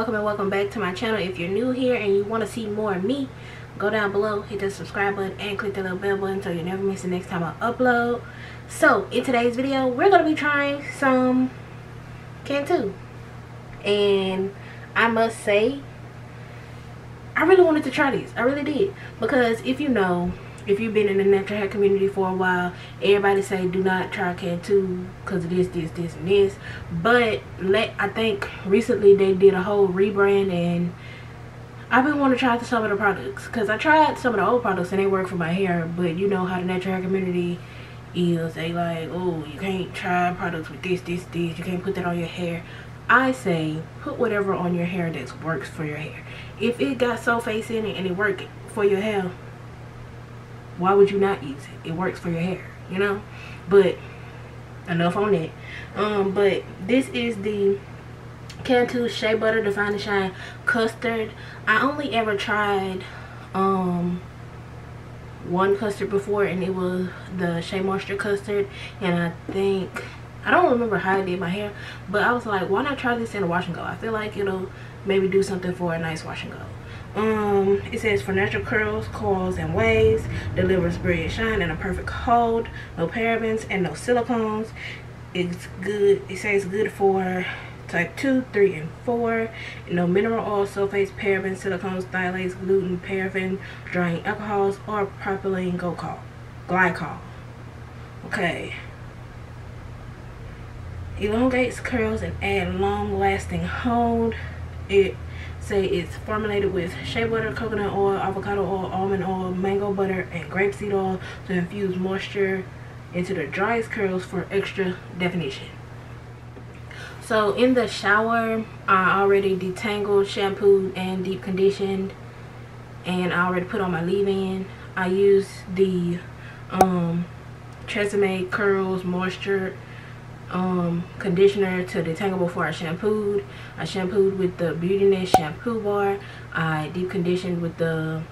welcome and welcome back to my channel. If you're new here and you want to see more of me go down below hit the subscribe button and click the little bell button so you never miss the next time i upload. So in today's video we're going to be trying some Cantu. And i must say i really wanted to try these i really did. Because if you know if you've been in the natural hair community for a while everybody say do not try Cantu because of this this this and this. But let i think recently they did a whole rebrand and i've been wanting to try some of the products because i tried some of the old products and they work for my hair but you know how the natural hair community is. They like oh you can't try products with this this this. You can't put that on your hair. I say put whatever on your hair that works for your hair. If it got sulfates in it and it worked for your hair, why would you not use it? It works for your hair you know? But enough on that um but this is the Cantu Shea Butter Define and Shine Custard. I only ever tried um one custard before and it was the Shea Moisture Custard and I think I don't remember how I did my hair but I was like why not try this in a wash and go? I feel like it'll maybe do something for a nice wash and go um it says for natural curls coils and waves delivers brilliant shine and a perfect hold no parabens and no silicones. It's good it says good for type 2 3 and 4 no mineral oil sulfates parabens silicones phthalates gluten paraffin drying alcohols or propylene glycol glycol. Okay. Elongates curls and add long lasting hold. It say it's formulated with shea butter, coconut oil, avocado oil, almond oil, mango butter, and grapeseed oil to infuse moisture into the driest curls for extra definition. So in the shower, I already detangled, shampooed, and deep conditioned. And I already put on my leave-in. I used the um, Tresemme Curls Moisture um, conditioner to detangle before I shampooed. I shampooed with the Beautyness shampoo bar. I deep conditioned with the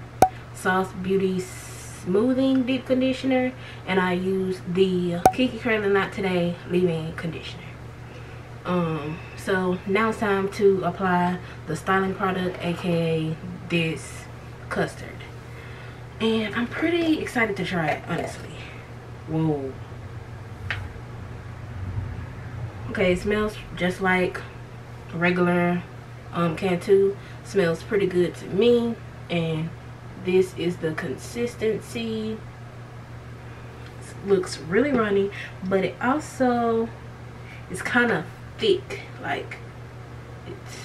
Sauce Beauty smoothing deep conditioner and I used the Kinky-Curly Knot Today leave-in conditioner. Um, so now it's time to apply the styling product aka this custard. And I'm pretty excited to try it honestly. Whoa. Okay it smells just like regular um cantu smells pretty good to me and this is the consistency. It looks really runny but it also is kind of thick like it's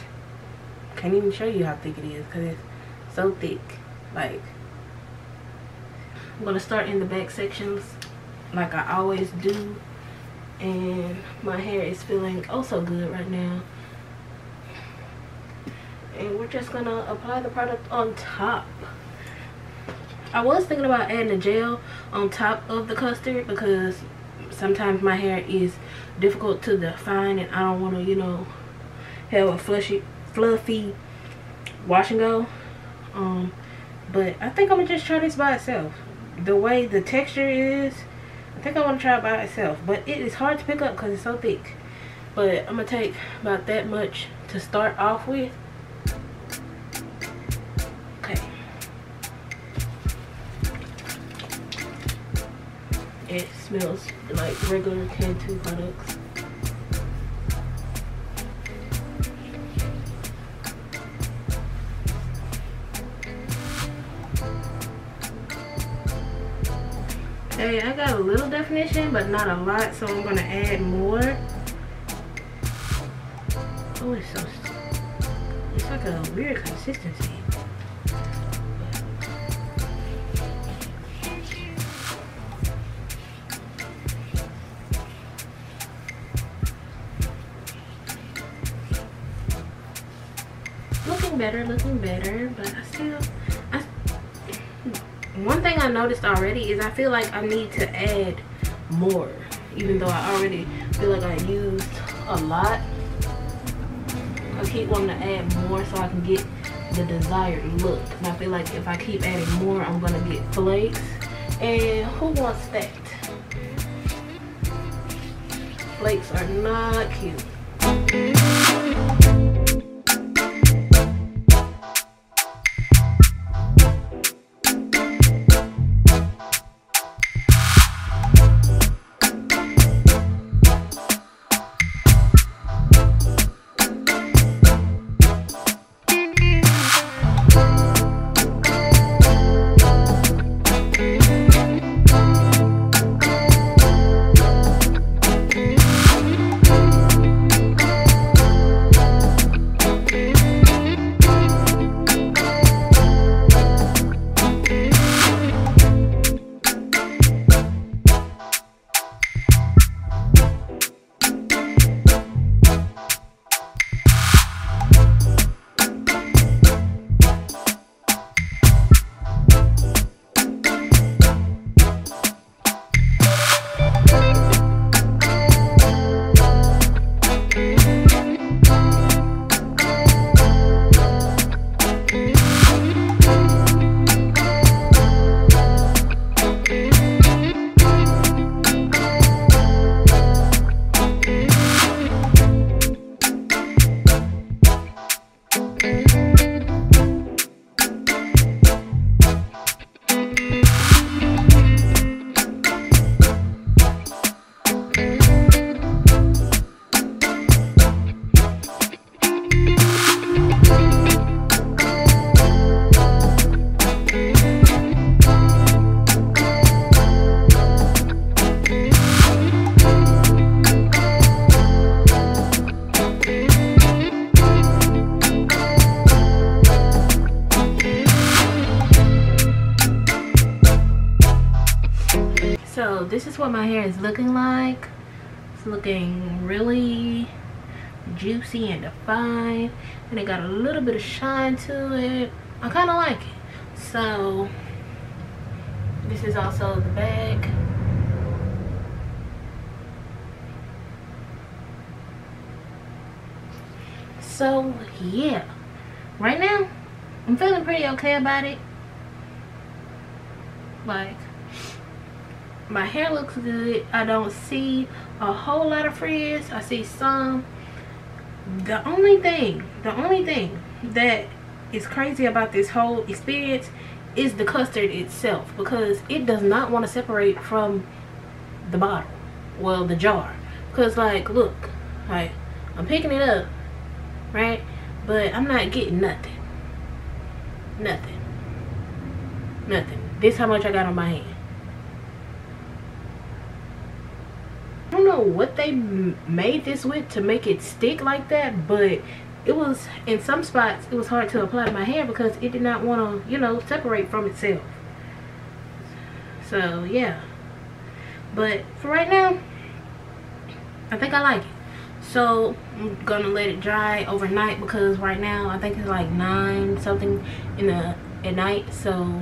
can't even show you how thick it is because it's so thick like I'm gonna start in the back sections like I always do and my hair is feeling oh so good right now. And we're just gonna apply the product on top. I was thinking about adding a gel on top of the custard because sometimes my hair is difficult to define and I don't want to you know have a flushy fluffy wash and go. Um but I think I'm gonna just try this by itself. The way the texture is think I want to try it by itself. But it is hard to pick up because it's so thick. But I'm going to take about that much to start off with. Okay. It smells like regular Cantu products. Okay, I got a little definition, but not a lot, so I'm gonna add more. Oh, it's so, it's like a weird consistency. Looking better, looking better, but I still one thing I noticed already is I feel like I need to add more even though I already feel like I used a lot. I keep wanting to add more so I can get the desired look. And I feel like if I keep adding more I'm gonna get flakes and who wants that? Flakes are not cute this is what my hair is looking like. It's looking really juicy and defined and it got a little bit of shine to it. I kind of like it. So this is also the back. So yeah. Right now i'm feeling pretty okay about it. Like my hair looks good. I don't see a whole lot of frizz i see some. The only thing the only thing that is crazy about this whole experience is the custard itself because it does not want to separate from the bottle well the jar. Because like look like i'm picking it up right? But i'm not getting nothing. Nothing. Nothing. This how much i got on my hand I don't know what they made this with to make it stick like that, but it was, in some spots, it was hard to apply to my hair because it did not want to, you know, separate from itself. So, yeah. But for right now, I think I like it. So, I'm to let it dry overnight because right now, I think it's like 9 something in the at night. So,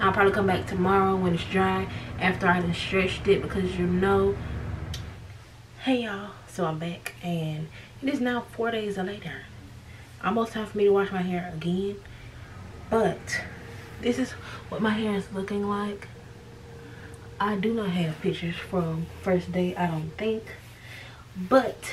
I'll probably come back tomorrow when it's dry after I have stretched it because you know hey y'all. So i'm back and it is now four days later. Almost time for me to wash my hair again but this is what my hair is looking like. I do not have pictures from first day i don't think but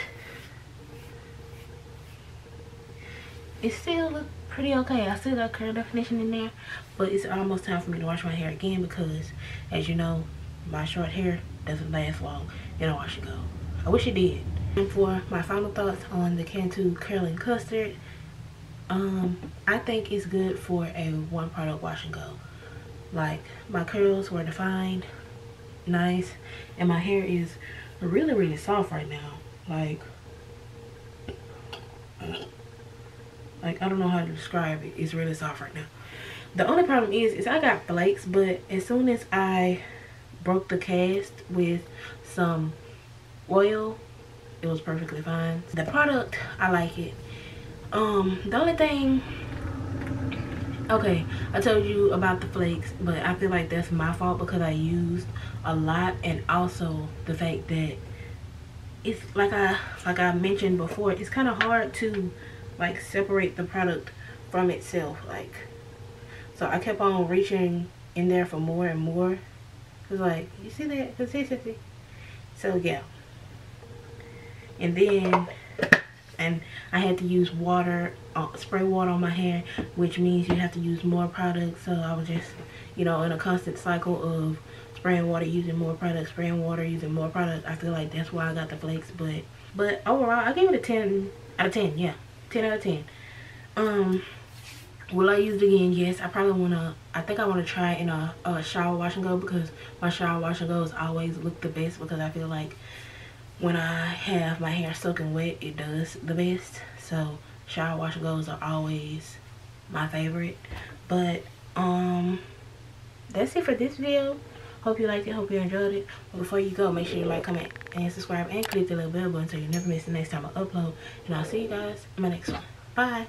it still look pretty okay. I still got curl definition in there but it's almost time for me to wash my hair again because as you know my short hair doesn't last long. In a wash and go I wish it did. And for my final thoughts on the Cantu Curling Custard, um, I think it's good for a one product wash and go. Like my curls were defined, nice, and my hair is really, really soft right now. Like, like I don't know how to describe it. It's really soft right now. The only problem is, is I got flakes, but as soon as I broke the cast with some oil. It was perfectly fine. The product i like it. Um the only thing okay i told you about the flakes but i feel like that's my fault because i used a lot and also the fact that it's like i like i mentioned before it's kind of hard to like separate the product from itself like so i kept on reaching in there for more and more. Because like you see that? Consistency so yeah and then and I had to use water uh, spray water on my hair which means you have to use more products. So I was just you know in a constant cycle of spraying water using more products spraying water using more products. I feel like that's why I got the flakes but but overall I gave it a 10 out of 10 yeah 10 out of 10 um will I use it again? Yes I probably want to I think I want to try it in a, a shower wash and go because my shower wash and goes always look the best because I feel like when I have my hair soaking wet, it does the best. So shower wash goes are always my favorite. But um that's it for this video. Hope you liked it. Hope you enjoyed it. But before you go, make sure you like, comment, and subscribe, and click the little bell button so you never miss the next time I upload. And I'll see you guys in my next one. Bye.